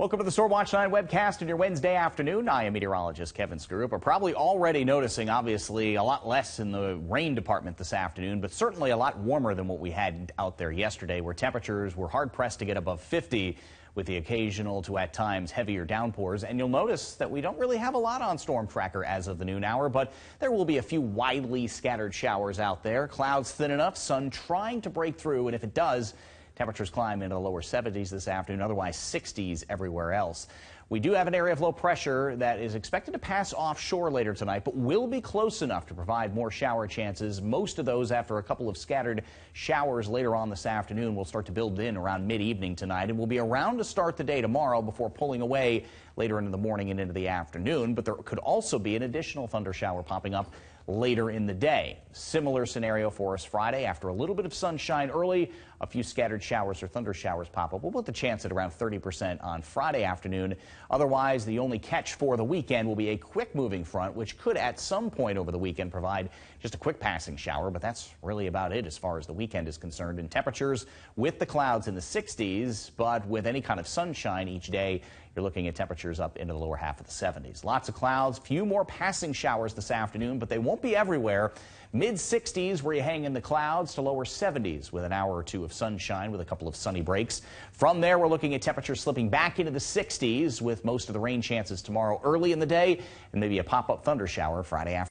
Welcome to the Storm Watch 9 webcast on your Wednesday afternoon. I am meteorologist Kevin Skarupa. We're probably already noticing, obviously, a lot less in the rain department this afternoon, but certainly a lot warmer than what we had out there yesterday, where temperatures were hard pressed to get above 50 with the occasional to at times heavier downpours. And you'll notice that we don't really have a lot on Storm Tracker as of the noon hour, but there will be a few widely scattered showers out there. Clouds thin enough, sun trying to break through, and if it does, Temperatures climb into the lower 70s this afternoon, otherwise 60s everywhere else. We do have an area of low pressure that is expected to pass offshore later tonight, but will be close enough to provide more shower chances. Most of those after a couple of scattered showers later on this afternoon will start to build in around mid-evening tonight and will be around to start the day tomorrow before pulling away later into the morning and into the afternoon. But there could also be an additional thunder shower popping up later in the day. Similar scenario for us Friday. After a little bit of sunshine early, a few scattered showers or thunder showers pop up. We'll put the chance at around 30% on Friday afternoon. Otherwise, the only catch for the weekend will be a quick moving front, which could at some point over the weekend provide just a quick passing shower, but that's really about it as far as the weekend is concerned. And temperatures with the clouds in the 60s, but with any kind of sunshine each day, you're looking at temperatures up into the lower half of the 70s. Lots of clouds, few more passing showers this afternoon, but they won't be everywhere. Mid 60s where you hang in the clouds to lower 70s with an hour or two of sunshine with a couple of sunny breaks. From there, we're looking at temperatures slipping back into the 60s with most of the rain chances tomorrow early in the day and maybe a pop up thunder shower Friday afternoon.